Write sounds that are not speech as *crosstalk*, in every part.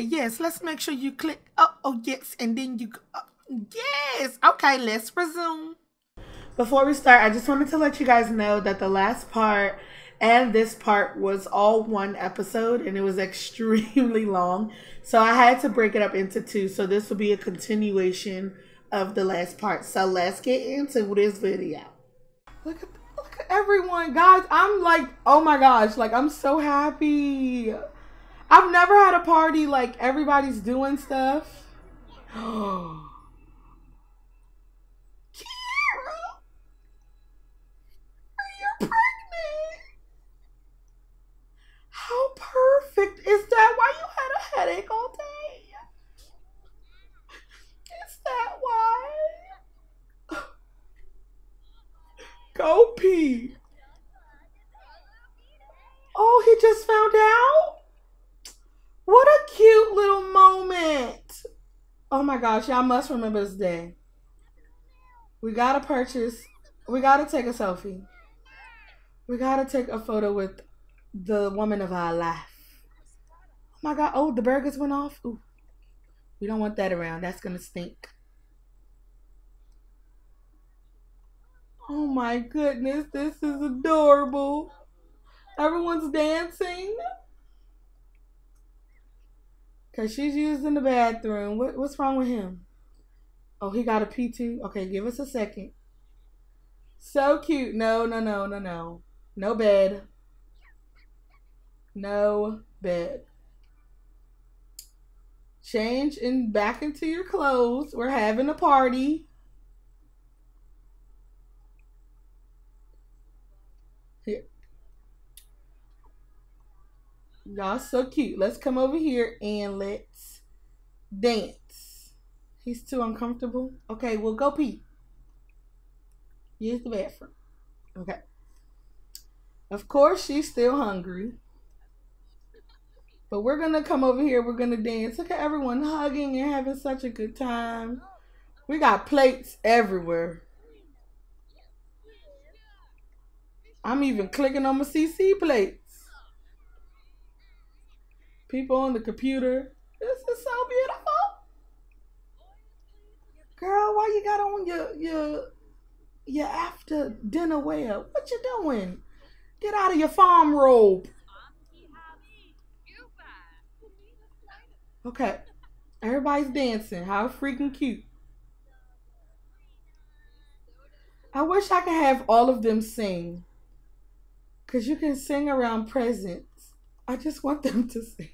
yes. Let's make sure you click. Oh, oh, yes, and then you. Oh, yes. Okay, let's resume. Before we start, I just wanted to let you guys know that the last part and this part was all one episode and it was *laughs* extremely long. So I had to break it up into two. So this will be a continuation of the last part. So let's get into this video. Look at look at everyone, guys. I'm like, oh my gosh, like I'm so happy. I've never had a party like everybody's doing stuff. *gasps* Kira, are you pregnant? How perfect is that? Why you had a headache all day? Is that why? Go pee. Oh, he just found out? What a cute little moment. Oh my gosh, y'all must remember this day. We gotta purchase, we gotta take a selfie. We gotta take a photo with the woman of our life. Oh my god, oh, the burgers went off. Ooh. We don't want that around. That's gonna stink. Oh my goodness, this is adorable. Everyone's dancing. Cause she's using the bathroom. What, what's wrong with him? Oh, he got a P2. Okay, give us a second. So cute. No, no, no, no, no. No bed. No bed. Change and back into your clothes. We're having a party. Y'all so cute. Let's come over here and let's dance. He's too uncomfortable. Okay, we'll go pee. Use the bathroom. Okay. Of course, she's still hungry. But we're gonna come over here. We're gonna dance. Look at everyone hugging and having such a good time. We got plates everywhere. I'm even clicking on my CC plates. People on the computer. This is so beautiful. Girl, why you got on your your your after dinner wear? What you doing? Get out of your farm robe. Okay. Everybody's dancing. How freaking cute. I wish I could have all of them sing. Because you can sing around presents. I just want them to sing.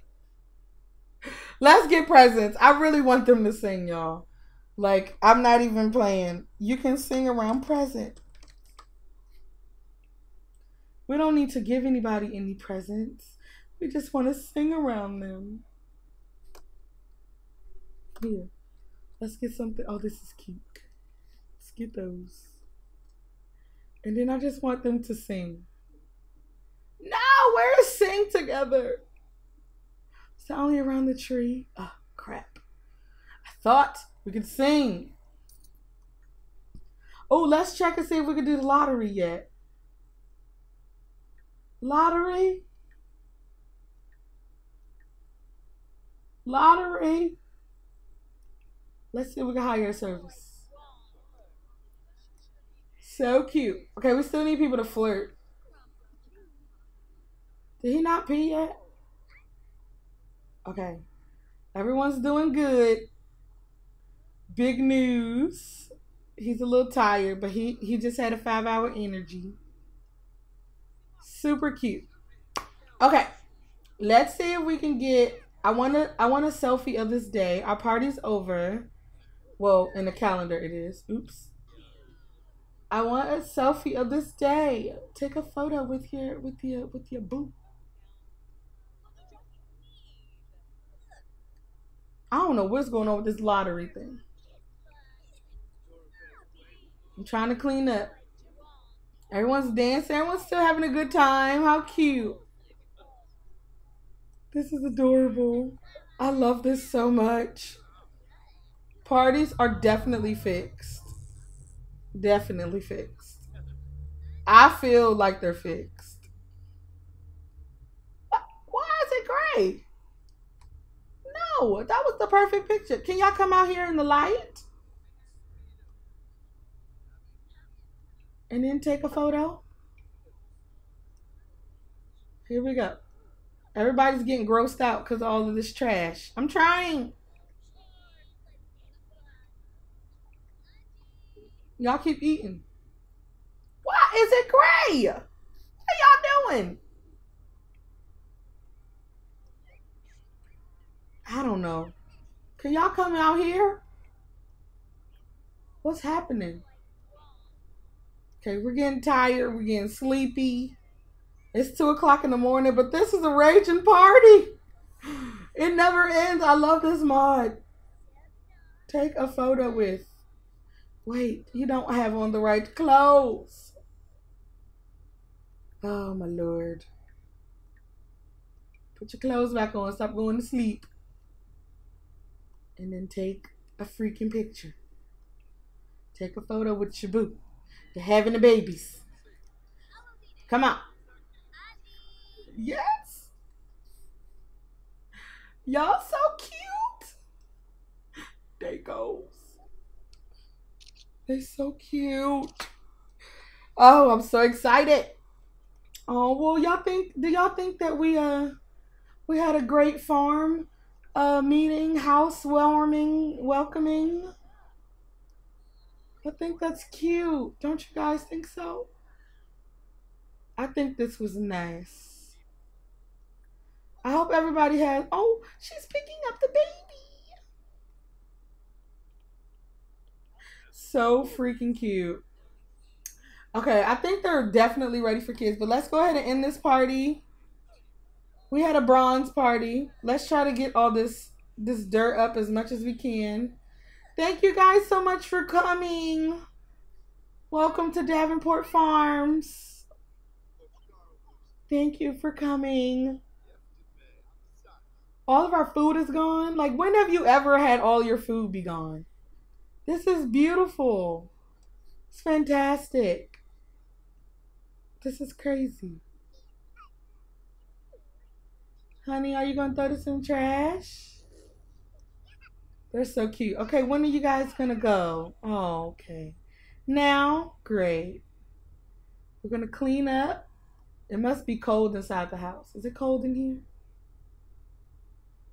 Let's get presents. I really want them to sing, y'all. Like, I'm not even playing. You can sing around present. We don't need to give anybody any presents. We just want to sing around them. Here. Let's get something. Oh, this is cute. Let's get those. And then I just want them to sing. No, we're sing together. It's only around the tree. Oh, crap. I thought we could sing. Oh, let's check and see if we can do the lottery yet. Lottery? Lottery? Let's see if we can hire a service. So cute. Okay, we still need people to flirt. Did he not pee yet? Okay. Everyone's doing good. Big news. He's a little tired, but he, he just had a five hour energy. Super cute. Okay. Let's see if we can get I wanna I want a selfie of this day. Our party's over. Well, in the calendar it is. Oops. I want a selfie of this day. Take a photo with your with your with your boo. I don't know what's going on with this lottery thing. I'm trying to clean up. Everyone's dancing. Everyone's still having a good time. How cute. This is adorable. I love this so much. Parties are definitely fixed. Definitely fixed. I feel like they're fixed. Why is it gray? Go. That was the perfect picture. Can y'all come out here in the light? And then take a photo? Here we go. Everybody's getting grossed out because all of this trash. I'm trying. Y'all keep eating. Why is it gray? What are y'all doing? I don't know. Can y'all come out here? What's happening? Okay, we're getting tired. We're getting sleepy. It's two o'clock in the morning, but this is a raging party. It never ends. I love this mod. Take a photo with. Wait, you don't have on the right clothes. Oh my lord. Put your clothes back on. Stop going to sleep. And then take a freaking picture. Take a photo with your boo. You're having the babies. Come on. Yes. Y'all so cute. They goes. They're so cute. Oh, I'm so excited. Oh, well, y'all think do y'all think that we uh we had a great farm uh meeting, house warming, welcoming? I think that's cute. Don't you guys think so? I think this was nice. I hope everybody has. Oh, she's picking up the baby. So freaking cute. Okay, I think they're definitely ready for kids, but let's go ahead and end this party. We had a bronze party. Let's try to get all this this dirt up as much as we can. Thank you guys so much for coming. Welcome to Davenport Farms. Thank you for coming all of our food is gone. Like, when have you ever had all your food be gone? This is beautiful. It's fantastic. This is crazy. Honey, are you going to throw this in the trash? They're so cute. Okay, when are you guys going to go? Oh, okay. Now, great. We're going to clean up. It must be cold inside the house. Is it cold in here?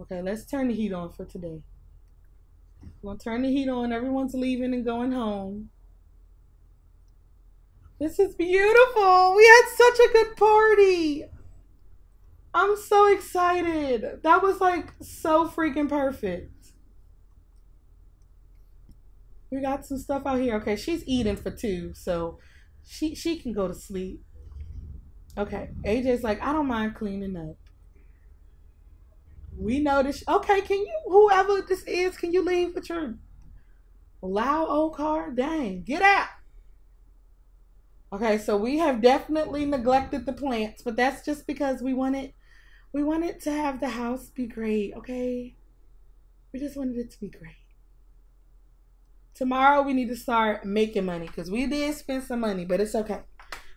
Okay, let's turn the heat on for today. We're gonna turn the heat on. Everyone's leaving and going home. This is beautiful. We had such a good party. I'm so excited. That was like so freaking perfect. We got some stuff out here. Okay, she's eating for two, so she she can go to sleep. Okay, AJ's like, I don't mind cleaning up. We know this. Okay, can you, whoever this is, can you leave with your loud old car? Dang, get out. Okay, so we have definitely neglected the plants, but that's just because we wanted we wanted to have the house be great, okay? We just wanted it to be great. Tomorrow we need to start making money because we did spend some money, but it's okay.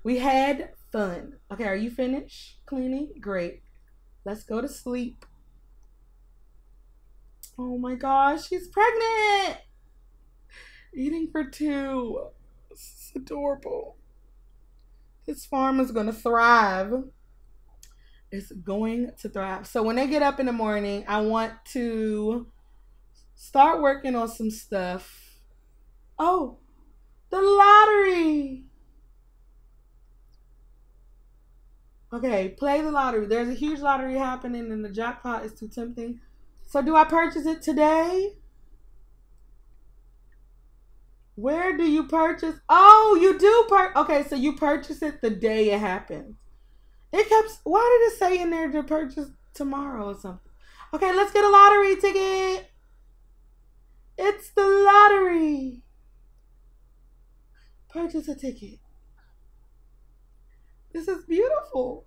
We had fun. Okay, are you finished cleaning? Great. Let's go to sleep. Oh my gosh, she's pregnant! Eating for two. This is adorable. This farm is going to thrive. It's going to thrive. So when they get up in the morning, I want to start working on some stuff. Oh, the lottery. Okay, play the lottery. There's a huge lottery happening and the jackpot is too tempting. So do I purchase it today? Where do you purchase? Oh, you do per okay, so you purchase it the day it happens. It kept why did it say in there to purchase tomorrow or something? Okay, let's get a lottery ticket. It's the lottery. Purchase a ticket. This is beautiful.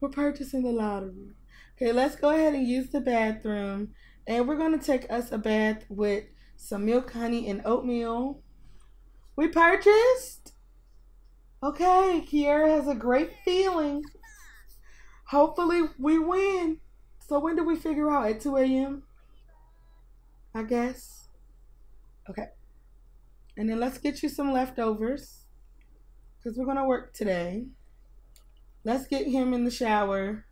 We're purchasing the lottery. Okay, let's go ahead and use the bathroom. And we're going to take us a bath with some milk, honey, and oatmeal. We purchased. Okay, Kiera has a great feeling. Hopefully we win. So when do we figure out? At 2 a.m.? I guess. Okay. And then let's get you some leftovers. Because we're going to work today. Let's get him in the shower.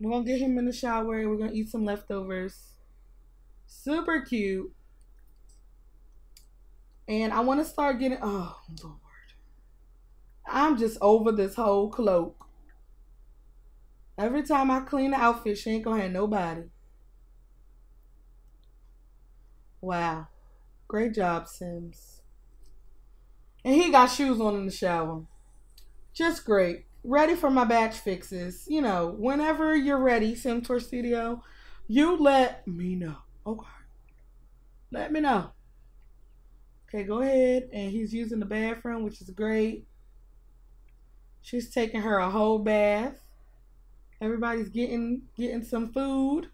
We're going to get him in the shower and we're going to eat some leftovers. Super cute. And I want to start getting. Oh, Lord. I'm just over this whole cloak. Every time I clean the outfit, she ain't gonna have nobody. Wow. Great job, Sims. And he got shoes on in the shower. Just great. Ready for my batch fixes. You know, whenever you're ready, Sim Tour Studio, you let me know. Okay. Let me know. Okay, go ahead. And he's using the bathroom, which is great. She's taking her a whole bath. Everybody's getting getting some food.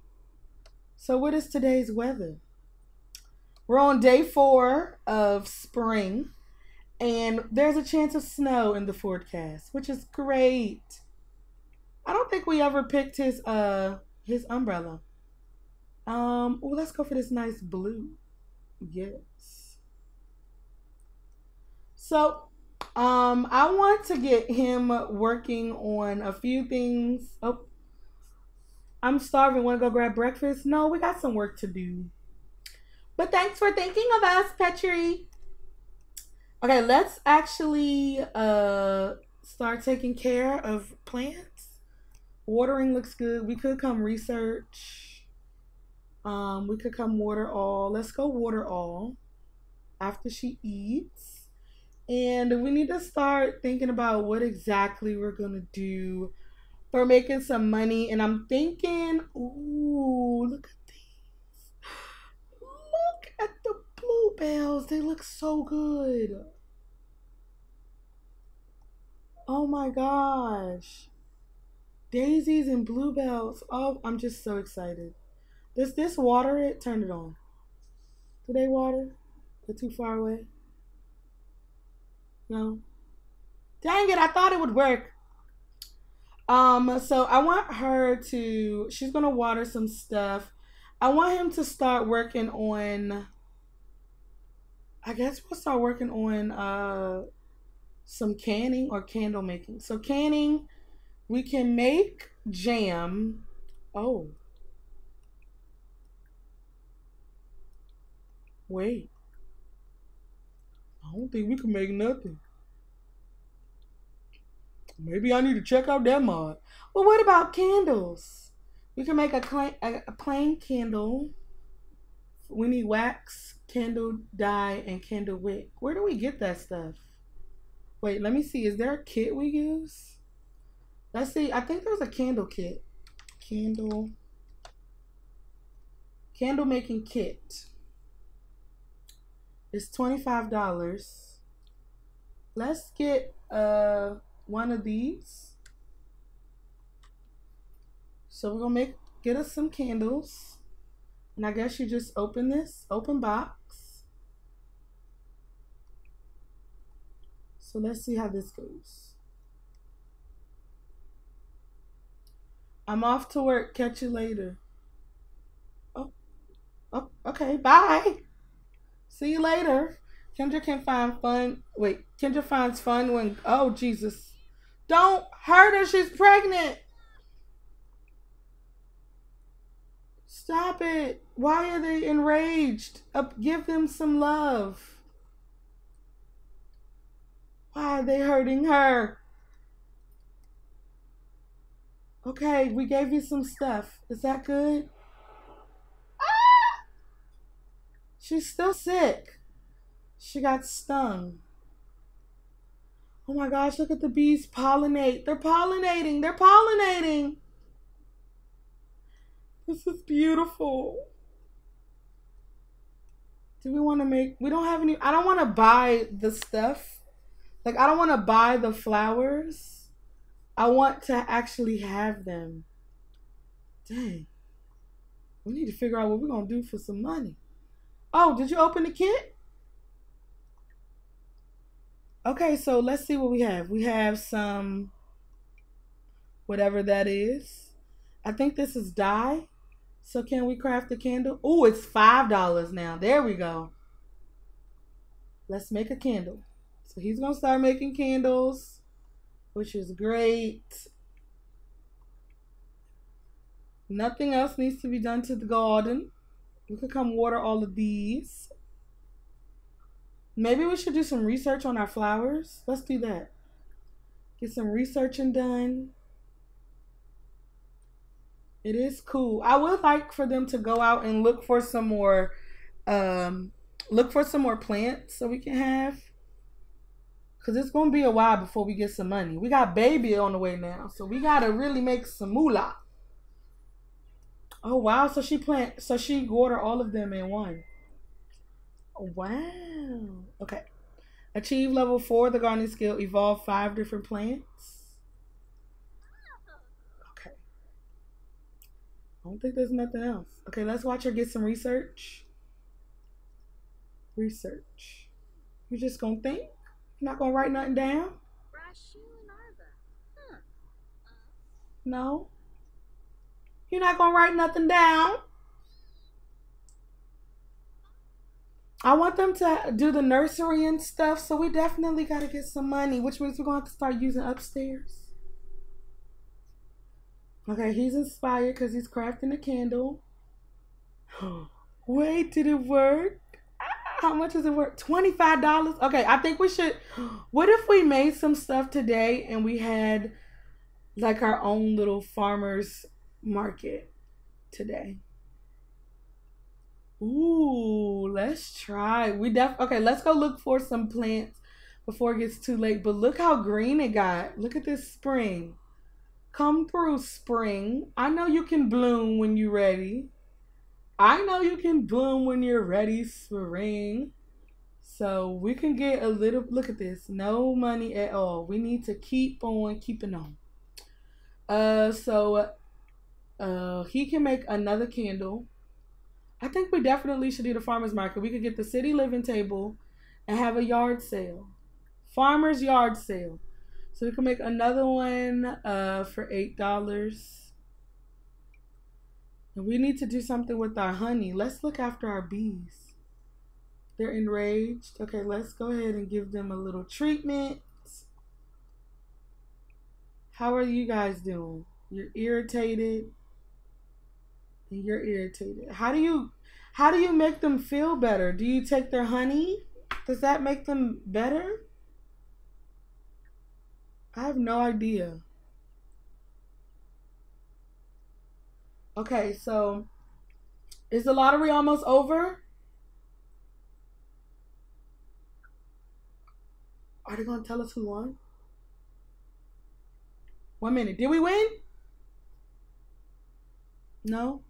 So what is today's weather? We're on day four of spring, and there's a chance of snow in the forecast, which is great. I don't think we ever picked his uh his umbrella. Um, well, let's go for this nice blue. Yes. So, um, I want to get him working on a few things. Oh, I'm starving. Want to go grab breakfast? No, we got some work to do. But thanks for thinking of us, Petri. Okay, let's actually uh start taking care of plants. Watering looks good. We could come research. Um, we could come water all. Let's go water all after she eats. And we need to start thinking about what exactly we're going to do for making some money. And I'm thinking, ooh, look at these. Look at the bluebells. They look so good. Oh my gosh. Daisies and bluebells. Oh, I'm just so excited. Does this water it? Turn it on. Do they water? They're too far away. No. Dang it, I thought it would work. Um, so I want her to she's gonna water some stuff. I want him to start working on I guess we'll start working on uh some canning or candle making. So canning, we can make jam. Oh. Wait. I don't think we can make nothing. Maybe I need to check out that mod. Well, what about candles? We can make a, cl- a plain candle. We need wax, candle dye, and candle wick. Where do we get that stuff? Wait, let me see. Is there a kit we use? Let's see. I think there's a candle kit. Candle. Candle making kit. It's $25. Let's get uh one of these. So we're gonna make get us some candles. And I guess you just open this, open box. So let's see how this goes. I'm off to work. Catch you later. Oh, oh okay. Bye. See you later. Kendra can find fun. Wait, Kendra finds fun when. Oh, Jesus. Don't hurt her. She's pregnant. Stop it. Why are they enraged? Give them some love. Why are they hurting her? Okay, we gave you some stuff. Is that good? She's still sick. She got stung. Oh my gosh, look at the bees pollinate. They're pollinating. They're pollinating. This is beautiful. Do we want to make, we don't have any, I don't want to buy the stuff. Like, I don't want to buy the flowers. I want to actually have them. Dang. We need to figure out what we're going to do for some money. Oh, did you open the kit? Okay, so let's see what we have. We have some whatever that is. I think this is dye. So can we craft a candle? Oh, it's $5 now. There we go. Let's make a candle. So he's going to start making candles, which is great. Nothing else needs to be done to the garden. We could come water all of these. Maybe we should do some research on our flowers. Let's do that. Get some researching done. It is cool. I would like for them to go out and look for some more um look for some more plants so we can have Cause it's gonna be a while before we get some money. We got baby on the way now, so we gotta really make some moolah. Oh wow! So she plant, so she water all of them in one. Wow. Okay. Achieve level four the gardening skill. Evolve five different plants. Okay. I don't think there's nothing else. Okay, let's watch her get some research. Research. You just gonna think? You're not gonna write nothing down? No. You're not gonna write nothing down? I want them to do the nursery and stuff, so we definitely got to get some money, which means we're going to have to start using upstairs. Okay, he's inspired because he's crafting a candle. *gasps* Wait, did it work? How much is it worth? $25? Okay, I think we should. *gasps* What if we made some stuff today and we had like our own little farmer's market today? Ooh, let's try. We def okay, let's go look for some plants before it gets too late. But look how green it got. Look at this spring. Come through, spring. I know you can bloom when you're ready. I know you can bloom when you're ready, spring. So we can get a little look at this. No money at all. We need to keep on keeping on. Uh so uh he can make another candle I think we definitely should do the farmers market. We could get the city living table and have a yard sale. Farmers yard sale. So we can make another one uh, for eight dollars. And we need to do something with our honey. Let's look after our bees. They're enraged. Okay, let's go ahead and give them a little treatment. How are you guys doing? You're irritated you're irritated. How do you how do you make them feel better? Do you take their honey? Does that make them better? I have no idea. Okay, so is the lottery almost over? Are they going to tell us who won? One minute. Did we win? No?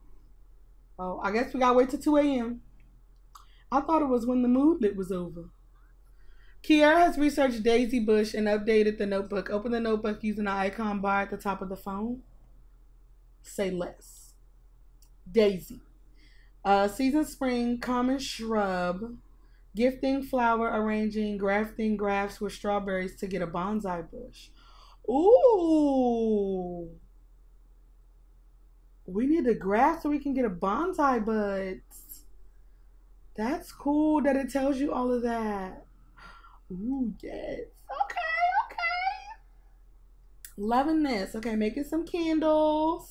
Oh, I guess we gotta wait till 2 a.m. I thought it was when the moodlet was over. Kiara has researched Daisy Bush and updated the notebook. Open the notebook using the icon bar at the top of the phone. Say less. Daisy. Uh, season spring, common shrub. Gifting, flower, arranging, grafting grafts with strawberries to get a bonsai bush. Ooh. We need a graft so we can get a bonsai buds. That's cool that it tells you all of that. Ooh, yes. Okay, okay. Loving this. Okay, making some candles.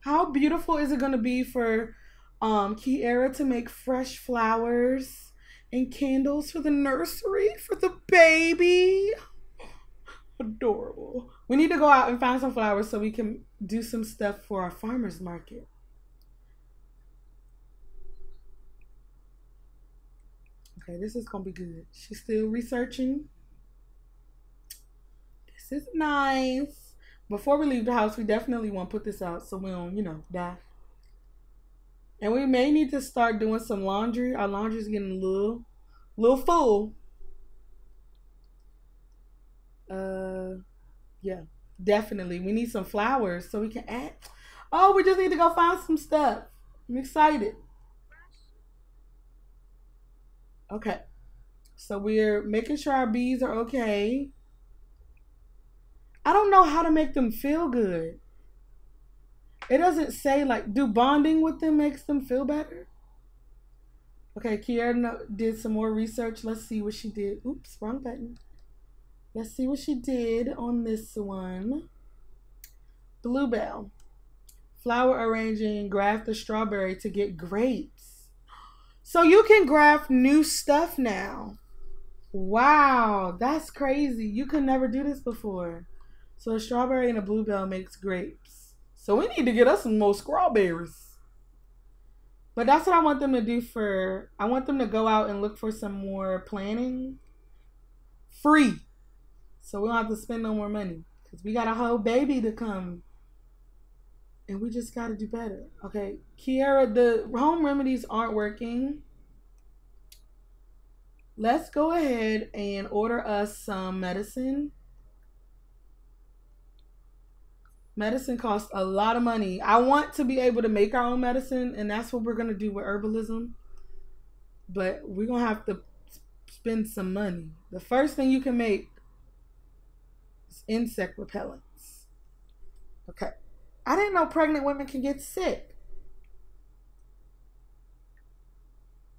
How beautiful is it going to be for um Kiara to make fresh flowers and candles for the nursery for the baby? Adorable. We need to go out and find some flowers so we can do some stuff for our farmers market. Okay, this is gonna be good. She's still researching. This is nice. Before we leave the house, we definitely want to put this out so we don't, you know, die. And we may need to start doing some laundry. Our laundry's getting a little, little full. Uh, yeah, definitely. We need some flowers so we can add. Oh, we just need to go find some stuff. I'm excited. Okay. So we're making sure our bees are okay. I don't know how to make them feel good. It doesn't say like do bonding with them makes them feel better. Okay, Kiara did some more research. Let's see what she did. Oops, wrong button. Let's see what she did on this one. Bluebell. Flower arranging, graft the strawberry to get grapes. So you can graft new stuff now. Wow, that's crazy. You could never do this before. So a strawberry and a bluebell makes grapes. So we need to get us some more strawberries. But that's what I want them to do for I want them to go out and look for some more planning. Free. So we don't have to spend no more money. Because we got a whole baby to come. And we just gotta do better. Okay. Kiara, the home remedies aren't working. Let's go ahead and order us some medicine. Medicine costs a lot of money. I want to be able to make our own medicine, and that's what we're gonna do with herbalism. But we're gonna have to spend some money. The first thing you can make insect repellents. Okay. I didn't know pregnant women can get sick.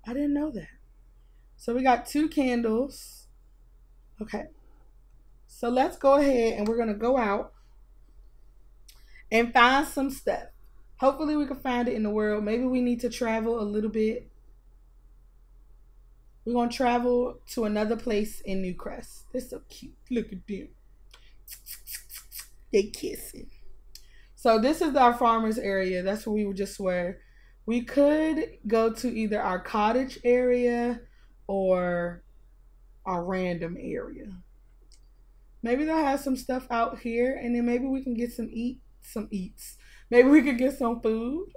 I didn't know that. So we got two candles. Okay. So let's go ahead and we're going to go out and find some stuff. Hopefully, we can find it in the world. Maybe we need to travel a little bit. We're gonna travel to another place in Newcrest. They're so cute. Look at them. They kissing. So this is our farmers area. That's where we would just were. We could go to either our cottage area or our random area. Maybe they'll have some stuff out here, and then maybe we can get some eat some eats. Maybe we could get some food.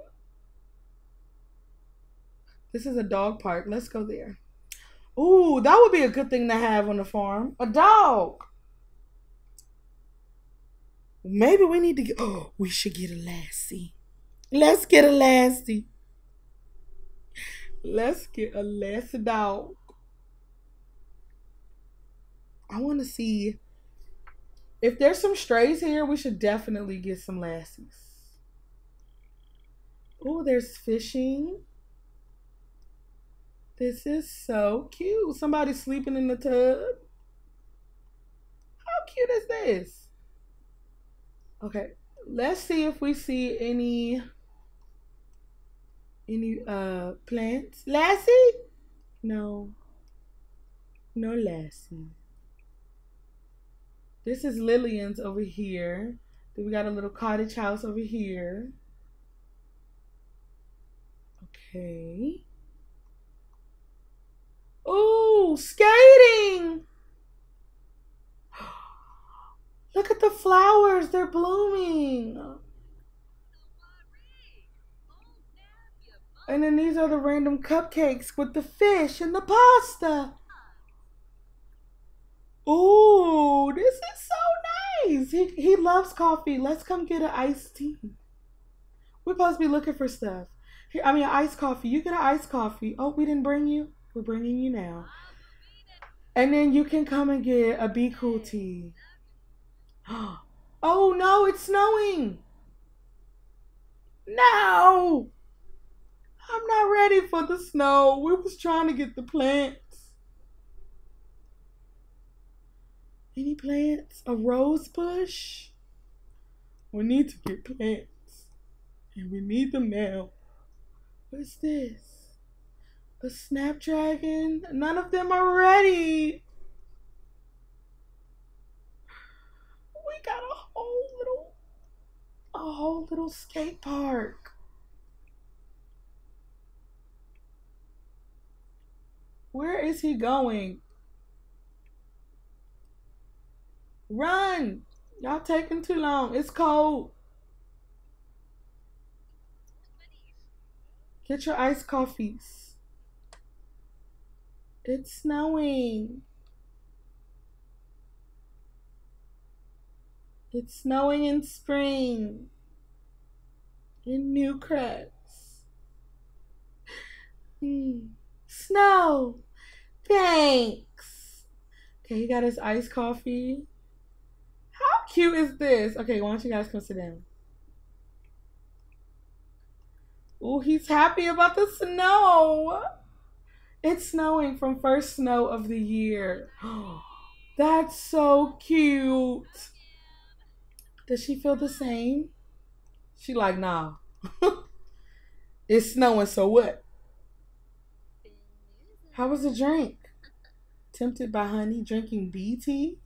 This is a dog park. Let's go there. Ooh, that would be a good thing to have on the farm. A dog. Maybe we need to get. Oh, we should get a lassie. Let's get a lassie. Let's get a lassie dog. I want to see if there's some strays here, we should definitely get some lassies. Oh, there's fishing. This is so cute. Somebody sleeping in the tub. How cute is this? Okay, let's see if we see any any uh plants. Lassie? No. No Lassie. This is Lillian's over here. Then we got a little cottage house over here. Okay. Oh, skating! Look at the flowers, they're blooming. And then these are the random cupcakes with the fish and the pasta. Ooh, this is so nice. He he loves coffee. Let's come get an iced tea. We're supposed to be looking for stuff. Here, I mean, iced coffee. You get an iced coffee. Oh, we didn't bring you. We're bringing you now. And then you can come and get a Be Cool tea. *gasps* Oh no, it's snowing. No. I'm not ready for the snow. We was trying to get the plants. Any plants? A rose bush? We need to get plants. And we need them now. What's this? A snapdragon? None of them are ready. We got a whole little a whole little skate park. Where is he going? Run! Y'all taking too long. It's cold. Get your iced coffees. It's snowing. It's snowing in spring. In Newcrest. Mm. Snow. Thanks. Okay, he got his iced coffee How cute is this? Okay, why don't you guys come sit down? Oh, he's happy about the snow. It's snowing from first snow of the year. *gasps* That's so cute. Does she feel the same? She like, nah. *laughs* it's snowing, so what? How was the drink? Tempted by honey, drinking BT?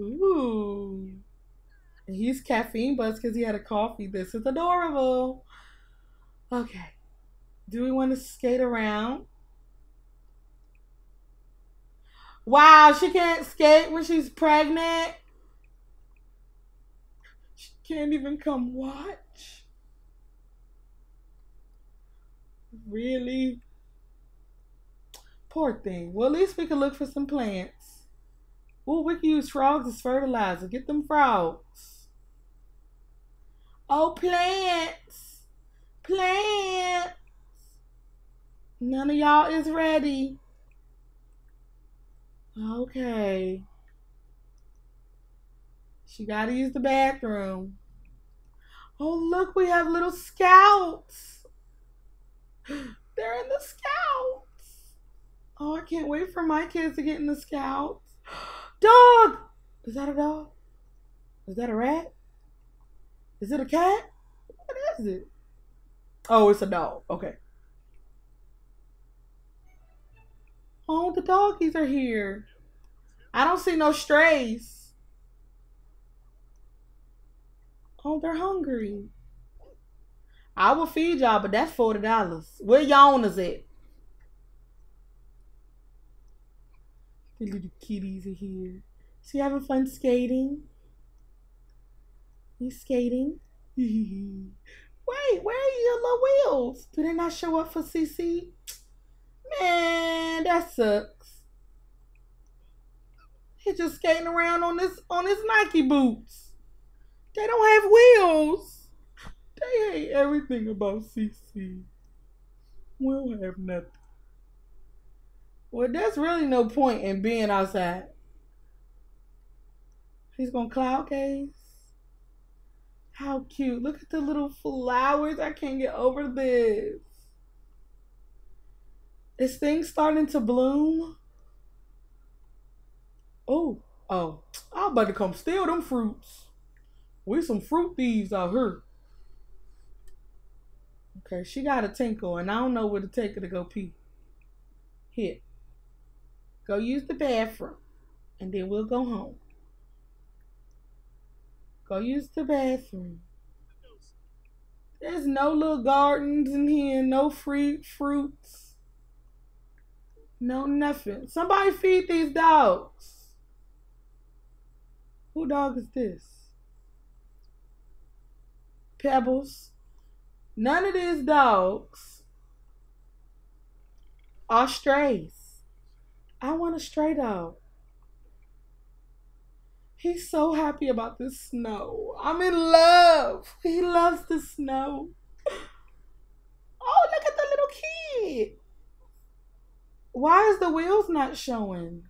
Ooh. he's caffeine buzzed because he had a coffee. This is adorable. Okay. Do we want to skate around? Wow, she can't skate when she's pregnant. Can't even come watch. Really? Poor thing. Well, at least we can look for some plants. Oh, we can use frogs as fertilizer. Get them frogs. Oh, plants. Plants. None of y'all is ready. Okay. She got to use the bathroom. Oh, look, we have little scouts. *gasps* They're in the scouts. Oh, I can't wait for my kids to get in the scouts. *gasps* Dog! Is that a dog? Is that a rat? Is it a cat? What is it? Oh, it's a dog. Okay. Oh, the doggies are here. I don't see no strays. Oh, they're hungry. I will feed y'all, but that's forty dollars. Where y'all owners at? The little kitties are here. So you having fun skating? You skating? *laughs* Wait, where are your little wheels? Do they not show up for CC? Man, that sucks. He's just skating around on this on his Nike boots. They don't have wheels. They hate everything about CC. We don't have nothing. Well, there's really no point in being outside. He's gonna cloud gaze. How cute. Look at the little flowers. I can't get over this. Is things starting to bloom? Oh, oh, I'm about to come steal them fruits. We some fruit thieves out here. Okay, she got a tinkle, and I don't know where to take her to go pee. Here. Go use the bathroom, and then we'll go home. Go use the bathroom. There's no little gardens in here, no free fruits. No, nothing. Somebody feed these dogs. Who dog is this? Pebbles. None of these dogs are strays. I want a stray dog. He's so happy about the snow. I'm in love. He loves the snow. Oh, look at the little kid. Why is the wheels not showing?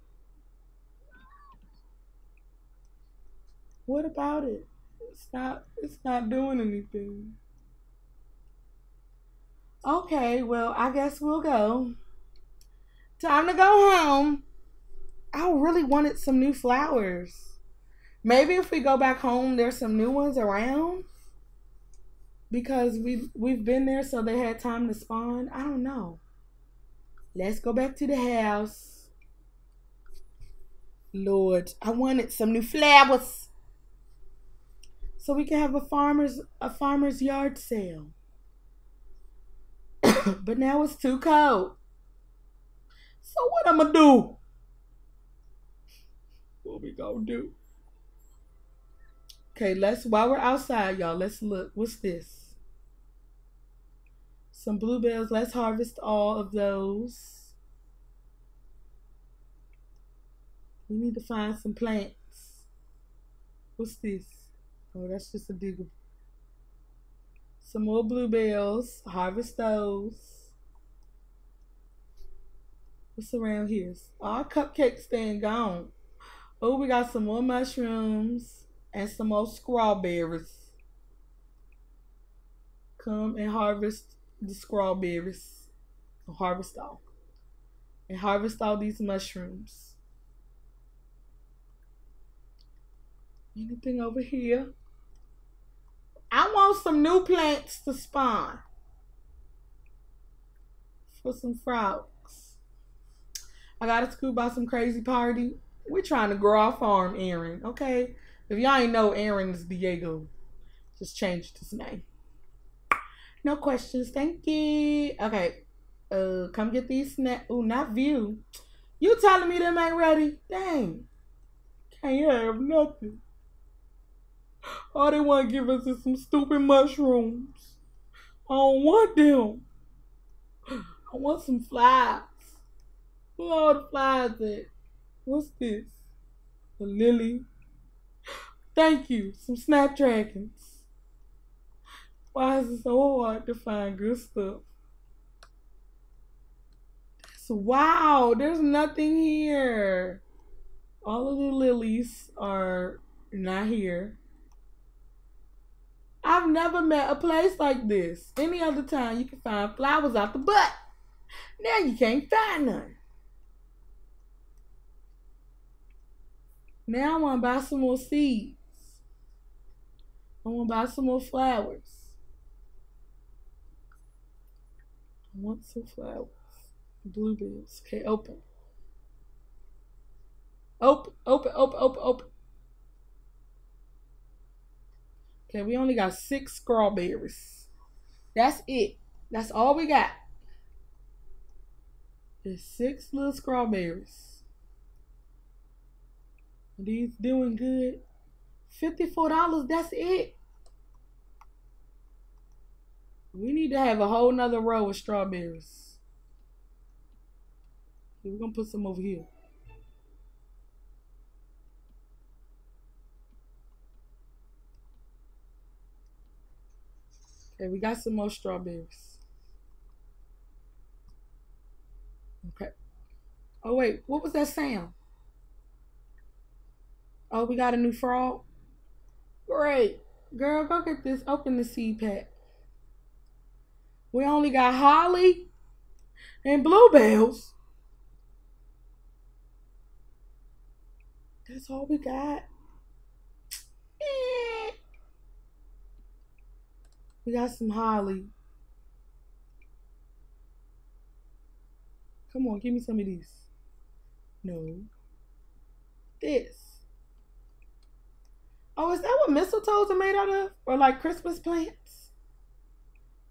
What about it? It's not it's not doing anything. Okay, well, I guess we'll go. Time to go home. I really wanted some new flowers. Maybe if we go back home, there's some new ones around. Because we we've been there so they had time to spawn. I don't know. Let's go back to the house. Lord, I wanted some new flowers. So we can have a farmer's a farmer's yard sale. *coughs* but now it's too cold. So what I'm gonna do? What we gonna do? Okay, let's while we're outside, y'all, let's look. What's this? some bluebells. Let's harvest all of those. We need to find some plants. What's this? Oh, that's just a digger. Some more bluebells. Harvest those. What's around here? Our cupcake stand gone. Oh, we got some more mushrooms. and some more strawberries. Come and harvest the strawberries. Harvest all. And harvest all these mushrooms. Anything over here? Some new plants to spawn for some frogs. I got a scoop about some crazy party. We're trying to grow our farm, Aaron. Okay, if y'all ain't know, Aaron is Diego. Just changed his name. No questions, thank you. Okay, uh, come get these snacks. Oh, not view. You telling me them ain't ready? Dang, can't have nothing. All they want to give us is some stupid mushrooms. I don't want them. I want some flies. Where all the flies at? What's this? A lily. Thank you. Some snapdragons. Why is it so hard to find good stuff? So, wow, there's nothing here. All of the lilies are not here. I've never met a place like this. Any other time you can find flowers out the butt. Now you can't find none. Now I want to buy some more seeds. I want to buy some more flowers. I want some flowers. Blueberries. Okay, open. Open, open, open, open, open. Okay, we only got six strawberries. That's it. That's all we got. There's six little strawberries. These doing good. $54, that's it. We need to have a whole nother row of strawberries. We're gonna put some over here. Okay, we got some more strawberries. Okay. Oh, wait. What was that sound? Oh, we got a new frog? Great. Girl, go get this. Open the seed pack. We only got holly and bluebells. That's all we got. We got some holly. Come on, give me some of these. No. This. Oh, is that what mistletoes are made out of? Or like Christmas plants?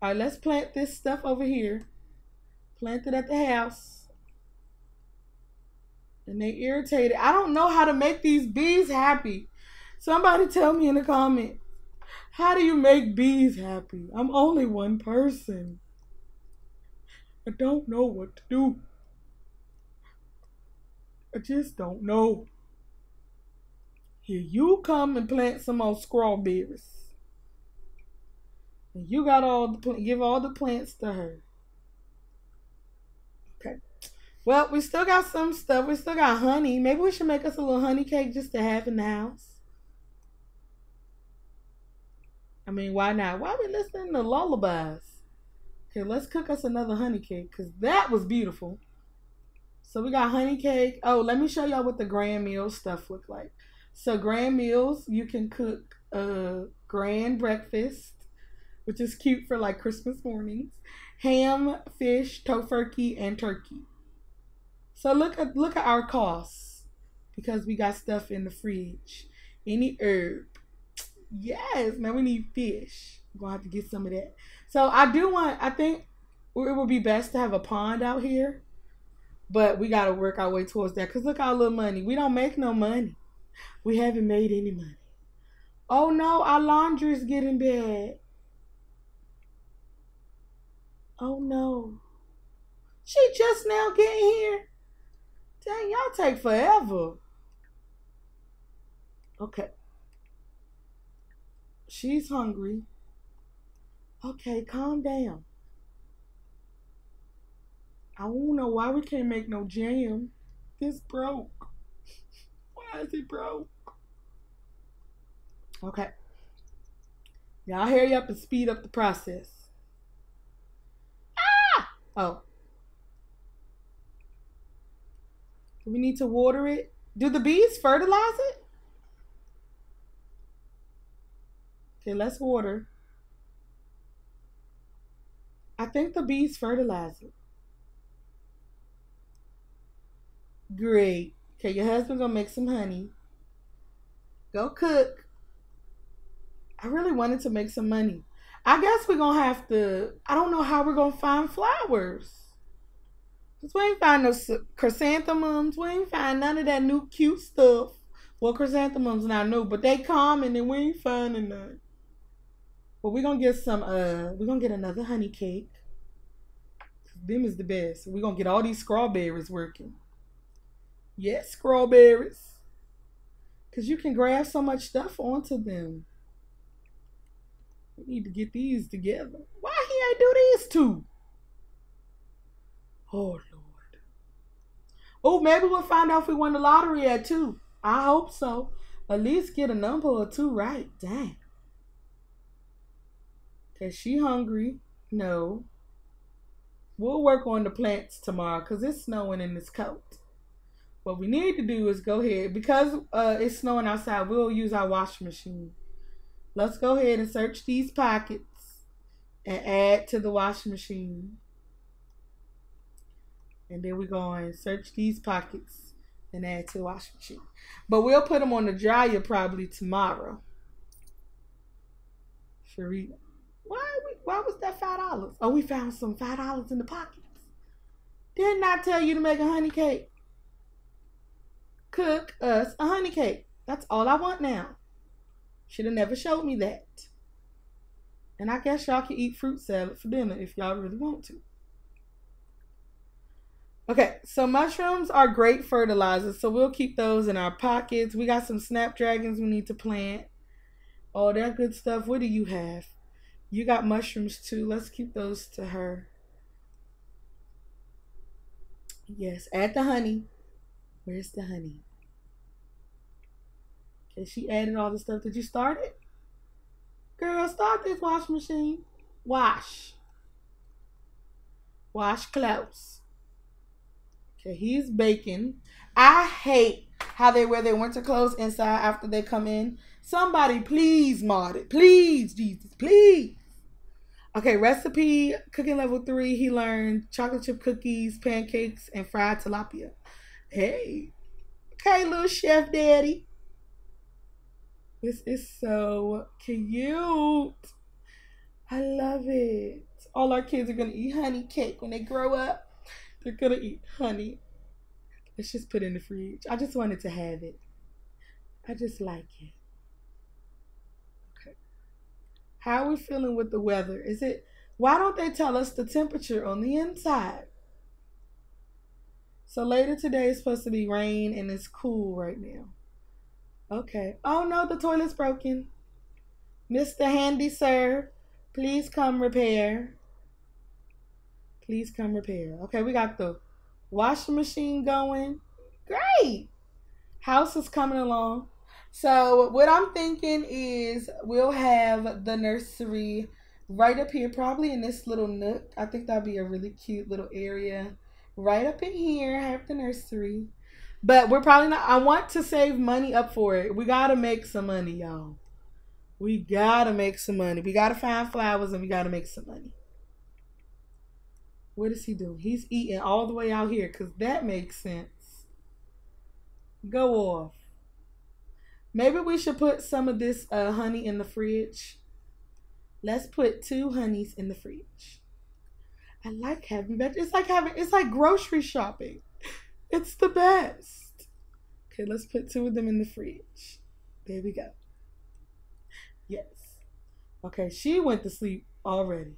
All right, let's plant this stuff over here. Plant it at the house. And they irritated. I don't know how to make these bees happy. Somebody tell me in the comments. How do you make bees happy? I'm only one person. I don't know what to do. I just don't know. Here you come and plant some more strawberries. And you got all the give all the plants to her. Okay. Well, we still got some stuff. We still got honey. Maybe we should make us a little honey cake just to have in the house. I mean, why not? Why are we listening to lullabies? Okay, let's cook us another honey cake because that was beautiful. So we got honey cake. Oh, let me show y'all what the grand meal stuff look like. So grand meals, you can cook a grand breakfast, which is cute for like Christmas mornings. Ham, fish, tofurkey, and turkey. So look at look at our costs because we got stuff in the fridge. Any herb. Yes, man, we need fish. Gonna have to get some of that. So I do want I think it would be best to have a pond out here but we got to work our way towards that. Because look our little money. We don't make no money. We haven't made any money. Oh no, our laundry is getting bad. Oh no. She just now getting here. Dang, y'all take forever. Okay. She's hungry. Okay, calm down. I don't know why we can't make no jam. This broke. *laughs* Why is it broke? Okay. Y'all hurry up and speed up the process. Ah! Oh. Do we need to water it? Do the bees fertilize it? Okay, let's water. I think the bees fertilize it. Great. Okay, your husband gonna make some honey. Go cook. I really wanted to make some money. I guess we're gonna have to. I don't know how we're gonna find flowers. Cause we ain't find no chrysanthemums. We ain't find none of that new cute stuff. Well, chrysanthemums not new, but they common and we ain't finding none. But we're gonna get some. Uh, we're gonna get another honey cake. Them is the best. We're gonna get all these strawberries working. Yes, strawberries. Cause you can graft so much stuff onto them. We need to get these together. Why he ain't do these two? Oh Lord. Oh, maybe we'll find out if we won the lottery at two. I hope so. At least get a number or two right. Dang. Is she hungry? No. We'll work on the plants tomorrow because it's snowing in this coat. What we need to do is go ahead because uh, it's snowing outside. We'll use our washing machine. Let's go ahead and search these pockets and add to the washing machine. And then we're going to search these pockets and add to the washing machine. But we'll put them on the dryer probably tomorrow. Sharita. Why was that five dollars? Oh, we found some five dollars in the pockets. Didn't I tell you to make a honey cake? Cook us a honey cake. That's all I want now. Should have never showed me that. And I guess y'all can eat fruit salad for dinner if y'all really want to. Okay, so mushrooms are great fertilizers, so we'll keep those in our pockets. We got some snapdragons we need to plant. All that good stuff. What do you have? You got mushrooms too. Let's keep those to her. Yes, add the honey. Where's the honey? Okay, she added all the stuff. Did you start it? Girl, start this washing machine. Wash. Wash clothes. Okay, he's baking. I hate how they wear their winter clothes inside after they come in. Somebody please mod it. Please, Jesus, please. Okay, recipe cooking level three. He learned chocolate chip cookies, pancakes, and fried tilapia. Hey, okay, little chef daddy. This is so cute. I love it. All our kids are gonna eat honey cake when they grow up. They're gonna eat honey. Let's just put it in the fridge. I just wanted to have it. I just like it. How are we feeling with the weather? Is it why don't they tell us the temperature on the inside? So later today is supposed to be rain and it's cool right now. Okay. Oh no, the toilet's broken. Mr. Handy Sir, please come repair. Please come repair. Okay, we got the washing machine going. Great. House is coming along. So what I'm thinking is we'll have the nursery right up here, probably in this little nook. I think that'd be a really cute little area. Right up in here, have the nursery. But we're probably not I want to save money up for it. We gotta make some money, y'all. We gotta make some money. We gotta find flowers and we gotta make some money. What is he doing? He's eating all the way out here because that makes sense. Go off. Maybe we should put some of this uh, honey in the fridge. Let's put two honeys in the fridge. I like having veg. It's like having it's like grocery shopping. *laughs* It's the best. Okay, let's put two of them in the fridge. There we go. Yes. Okay, she went to sleep already.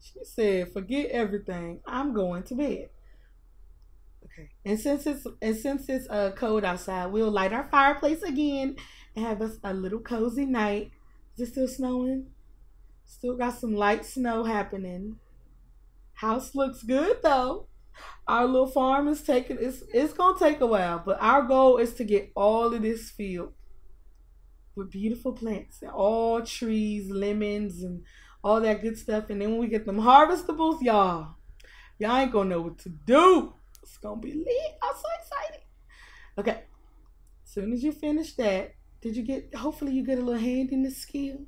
She said, "Forget everything. I'm going to bed." And since it's and since it's uh cold outside, we'll light our fireplace again and have us a little cozy night. Is it still snowing? Still got some light snow happening. House looks good though. Our little farm is taking it's it's gonna take a while, but our goal is to get all of this field with beautiful plants and all trees, lemons, and all that good stuff. And then when we get them harvestables, y'all, y'all ain't gonna know what to do. It's gonna be lit. I'm so excited. Okay. Soon as you finish that, did you get hopefully you get a little hand in the skill?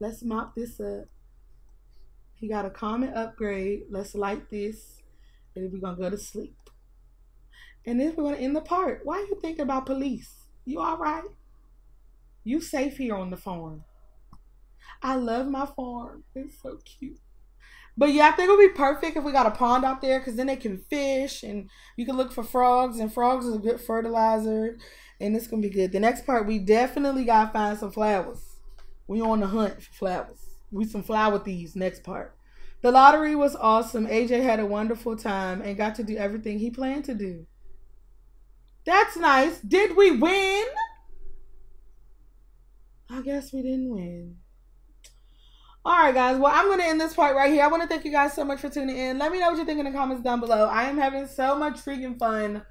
Let's mop this up. He got a common upgrade. Let's light this. And we're gonna go to sleep. And then we're gonna end the part. Why are you thinking about police? You all right? You safe here on the farm. I love my farm. It's so cute. But yeah, I think it would be perfect if we got a pond out there because then they can fish and you can look for frogs and frogs is a good fertilizer and it's gonna be good. The next part we definitely gotta find some flowers. We on the hunt for flowers. We some flower thieves next part. The lottery was awesome. AJ had a wonderful time and got to do everything he planned to do. That's nice. Did we win? I guess we didn't win. All right, guys. Well, I'm going to end this part right here. I want to thank you guys so much for tuning in. Let me know what you think in the comments down below. I am having so much freaking fun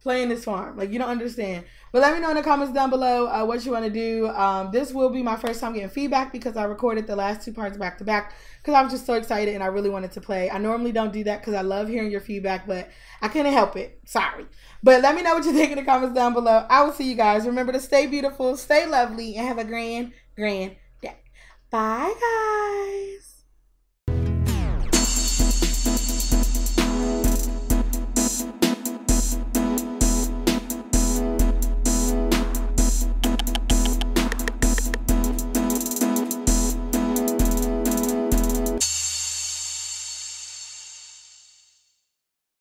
playing this farm. Like, you don't understand. But let me know in the comments down below uh, what you want to do. Um, this will be my first time getting feedback because I recorded the last two parts back to back because I was just so excited and I really wanted to play. I normally don't do that because I love hearing your feedback, but I couldn't help it. Sorry. But let me know what you think in the comments down below. I will see you guys. Remember to stay beautiful, stay lovely, and have a grand, grand. Bye, guys.